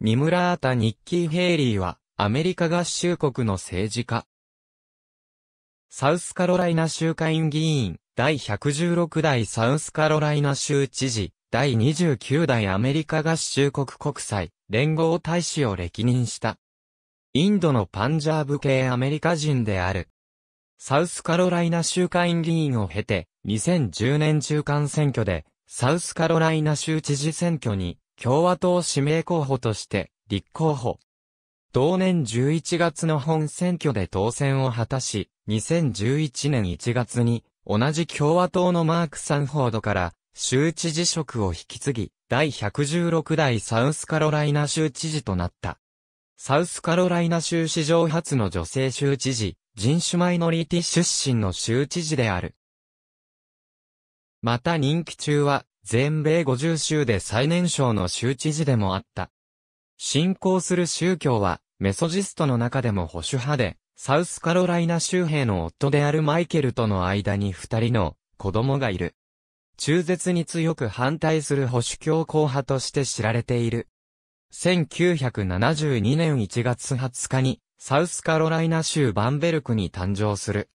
ニムラータ・ニッキー・ヘイリーは、アメリカ合衆国の政治家。サウスカロライナ州下院議員、第116代サウスカロライナ州知事、第29代アメリカ合衆国国際、連合大使を歴任した。インドのパンジャーブ系アメリカ人である。サウスカロライナ州下院議員を経て、2010年中間選挙で、サウスカロライナ州知事選挙に共和党指名候補として立候補。同年11月の本選挙で当選を果たし、2011年1月に同じ共和党のマーク・サンフォードから州知事職を引き継ぎ、第116代サウスカロライナ州知事となった。サウスカロライナ州史上初の女性州知事、人種マイノリティ出身の州知事である。また任期中は全米50州で最年少の州知事でもあった。信仰する宗教は、メソジストの中でも保守派で、サウスカロライナ州兵の夫であるマイケルとの間に二人の子供がいる。中絶に強く反対する保守強硬派として知られている。1972年1月20日に、サウスカロライナ州バンベルクに誕生する。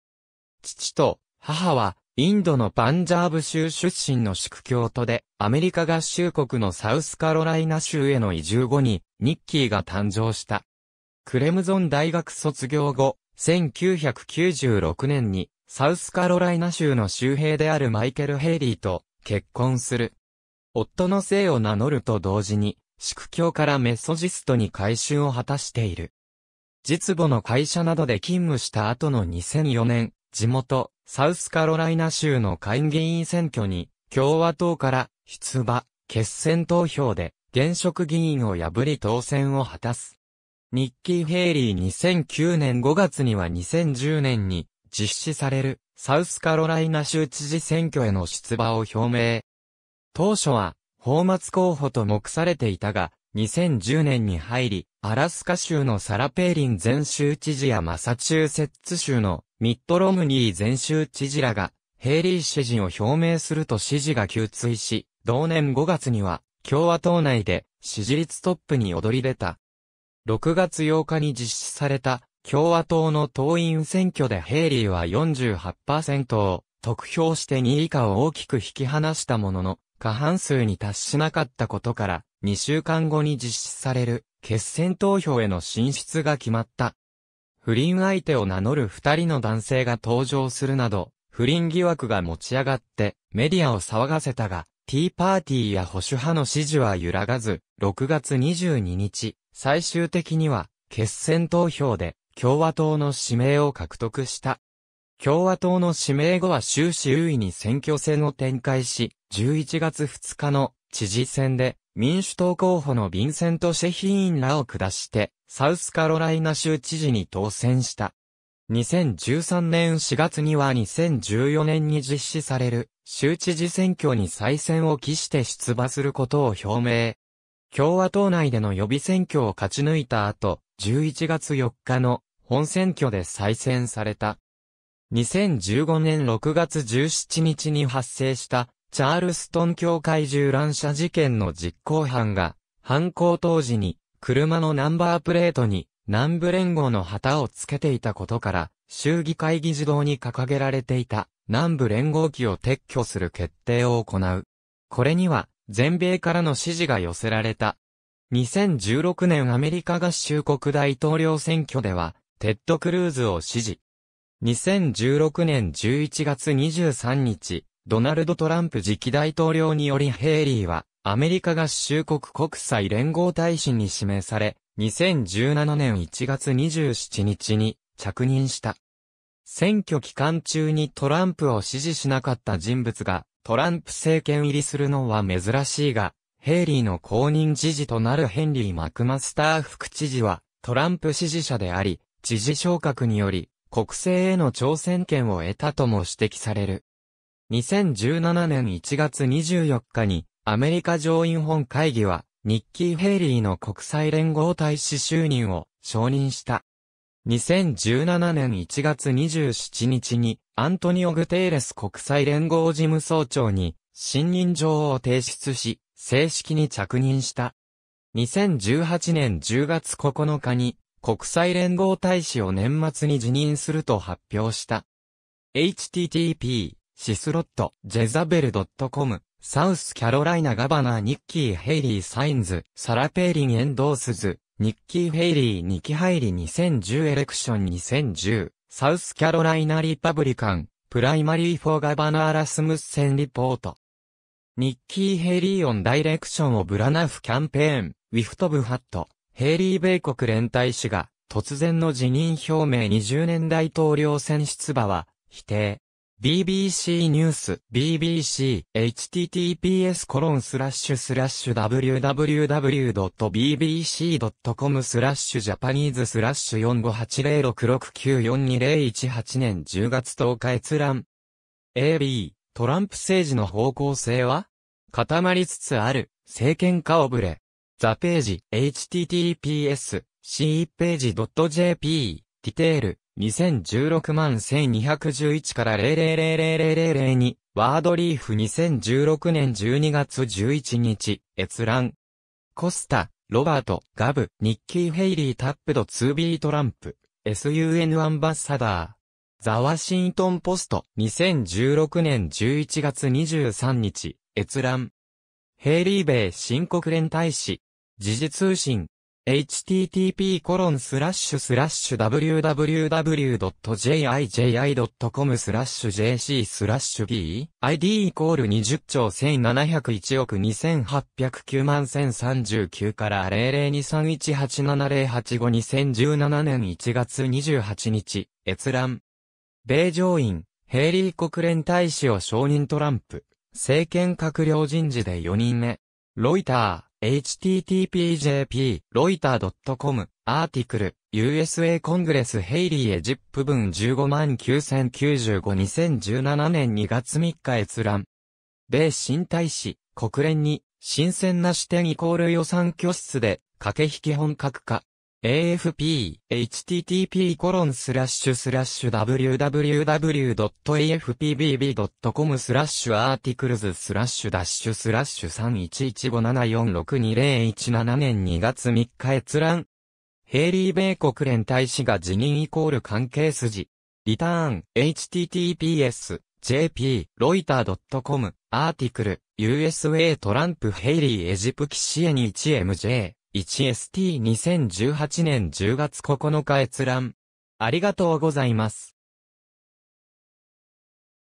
父と母はインドのパンジャーブ州出身の宿教徒で、アメリカ合衆国のサウスカロライナ州への移住後に、ニッキーが誕生した。クレムゾン大学卒業後、1996年に、サウスカロライナ州の州兵であるマイケル・ヘイリーと結婚する。夫の姓を名乗ると同時に、宿教からメソジストに改修を果たしている。実母の会社などで勤務した後の2004年、地元、サウスカロライナ州の下院議員選挙に、共和党から出馬、決選投票で、現職議員を破り当選を果たす。ニッキー・ヘイリー2009年5月には2010年に実施されるサウスカロライナ州知事選挙への出馬を表明。当初は、放末候補と目されていたが、2010年に入り、アラスカ州のサラ・ペーリン前州知事やマサチューセッツ州のミット・ロムニー前州知事らが、ヘイリー支持を表明すると支持が急墜し、同年5月には、共和党内で支持率トップに躍り出た。6月8日に実施された共和党の党員選挙でヘイリーは48%を得票して2位以下を大きく引き離したものの、過半数に達しなかったことから、2週間後に実施される決選投票への進出が決まった。不倫相手を名乗る二人の男性が登場するなど、不倫疑惑が持ち上がってメディアを騒がせたが、ティーパーティーや保守派の支持は揺らがず、6月22日、最終的には決選投票で共和党の指名を獲得した。共和党の指名後は終始優位に選挙戦を展開し、11月2日の知事選で民主党候補のヴィンセント・シェヒーンらを下して、サウスカロライナ州知事に当選した。2013年4月には2014年に実施される州知事選挙に再選を期して出馬することを表明。共和党内での予備選挙を勝ち抜いた後、11月4日の本選挙で再選された。2015年6月17日に発生したチャールストン教会銃乱射事件の実行犯が犯行当時に車のナンバープレートに南部連合の旗をつけていたことから、州議会議事堂に掲げられていた南部連合旗を撤去する決定を行う。これには全米からの支持が寄せられた。2016年アメリカ合衆国大統領選挙では、テッド・クルーズを支持。2016年11月23日、ドナルド・トランプ次期大統領によりヘイリーは、アメリカ合衆国国際連合大使に指名され、2017年1月27日に着任した。選挙期間中にトランプを支持しなかった人物がトランプ政権入りするのは珍しいが、ヘイリーの公認知事となるヘンリー・マクマスター副知事はトランプ支持者であり、知事昇格により国政への挑戦権を得たとも指摘される。2017年1月24日にアメリカ上院本会議は、ニッキー・ヘイリーの国際連合大使就任を承認した。2017年1月27日に、アントニオ・グテーレス国際連合事務総長に、信任状を提出し、正式に着任した。2018年10月9日に国際連合大使を年末に辞任すると発表した。http シスロット、ジェザベル .com、サウスキャロライナガバナーニッキー・ヘイリー・サインズ、サラ・ペーリン・エンドースズ、ニッキー・ヘイリー・ニキハイリ2010エレクション2010、サウスキャロライナ・リパブリカン、プライマリー・フォー・ガバナー・ラスムッセン・リポート。ニッキー・ヘイリー・オン・ダイレクション・オブ・ラナフ・キャンペーン、ウィフト・ブ・ハット、ヘイリー・米国連大使が、突然の辞任表明20年大統領選出馬は、否定。BBC ニュース、BBC、https コロンスラッシュスラッシュ www.bbc.com スラッシュジャパニーズスラッシュ458066942018年10月10日閲覧。AB、トランプ政治の方向性は固まりつつある、政権顔ぶれ。ザページ、https、c ページ .jp、ディテール、2016万1211から0000002、ワードリーフ2016年12月11日、閲覧。コスタ、ロバート、ガブ、ニッキー・ヘイリー・タップド 2B トランプ、SUN アンバサダー。ザ・ワシントン・ポスト、2016年11月23日、閲覧。ヘイリー米新国連大使、時事通信、http コロンスラッシュスラッシュ www.jiji.com スラッシュ jc スラッシュ p id イコール20兆1701億2809万1039から00231870852017年1月28日、閲覧。米上院、ヘイリー国連大使を承認トランプ、政権閣僚人事で4人目。ロイター。Httpjp, ロイター .com, アーティクル、USA コングレスヘイリーエジップ分159095 2017年2月3日閲覧。米新大使、国連に、新鮮な視点イコール予算拠出で、駆け引き本格化。AFP、http コロンスラッシュスラッシュ www.afpbb.com スラッシュアーティクルズスラッシュダッシュスラッシュ3115746201年2月3日閲覧。ヘイリー米国連大使が辞任イコール関係筋。リターン、https、jp、ロイター .com、アーティクル、USA トランプヘイリーエジプキシエニ 1MJ。1ST2018 年10月9日閲覧。ありがとうございます。